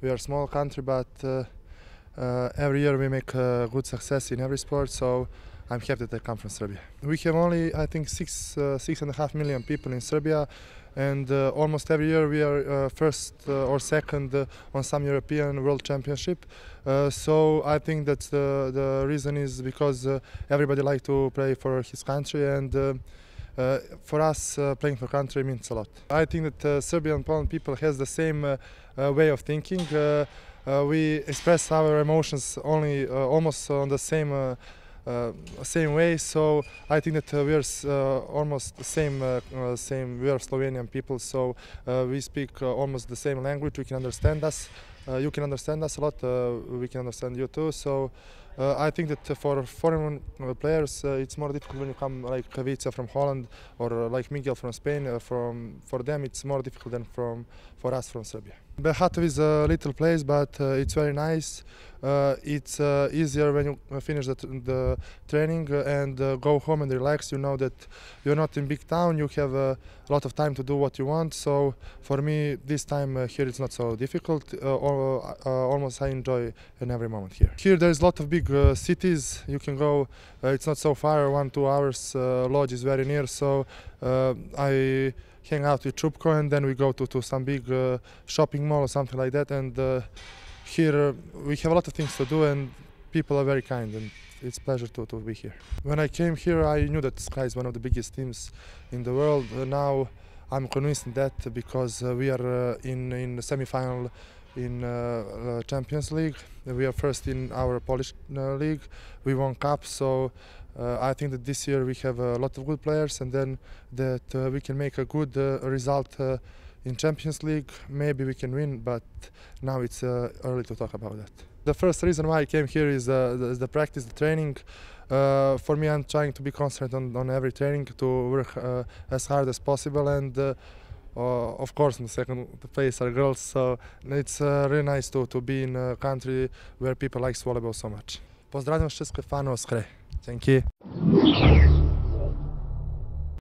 We are a small country, but uh, uh, every year we make good success in every sport. So I'm happy that I come from Serbia. We have only, I think, six uh, six and a half million people in Serbia, and uh, almost every year we are uh, first uh, or second on some European World Championship. So I think that the the reason is because everybody like to play for his country and. Uh, for us, uh, playing for country means a lot. I think that uh, Serbian Poland people has the same uh, uh, way of thinking. Uh, uh, we express our emotions only uh, almost on the same same way. So I think that we are almost the same same. We are Slovenian people, so we speak almost the same language. We can understand us. Uh, you can understand us a lot. Uh, we can understand you too. So. Uh, I think that for foreign players, it's more difficult when you come like Kavica from Holland or like Miguel from Spain. From for them, it's more difficult than from for us from Serbia. Bełchatów is a little place, but uh, it's very nice. Uh, it's uh, easier when you finish the, the training and go home and relax. You know that you're not in big town. You have a lot of time to do what you want. So for me, this time here it's not so difficult. Uh, almost I enjoy in every moment here. Here there's a lot of big uh, cities. You can go. Uh, it's not so far. One two hours. Uh, Łódź is very near. So uh, I hang out with Trupko and then we go to, to some big uh, shopping mall or something like that. And uh, here uh, we have a lot of things to do and people are very kind and it's pleasure to, to be here. When I came here, I knew that Skra is one of the biggest teams in the world. Uh, now I'm convinced in that because uh, we are uh, in in semi-final in uh, uh, Champions League. We are first in our Polish uh, league. We won cup, so uh, I think that this year we have a lot of good players, and then that we can make a good result in Champions League. Maybe we can win, but now it's uh, early to talk about that. The first reason why I came here is uh, the, the practice, the training. Uh, for me, I'm trying to be concentrated on, on every training to work uh, as hard as possible and. Uh, uh, of course, in the second place are girls, so it's really nice to, to be in a country where people like volleyball so much. Pozdravljam fanov Skre. Thank you.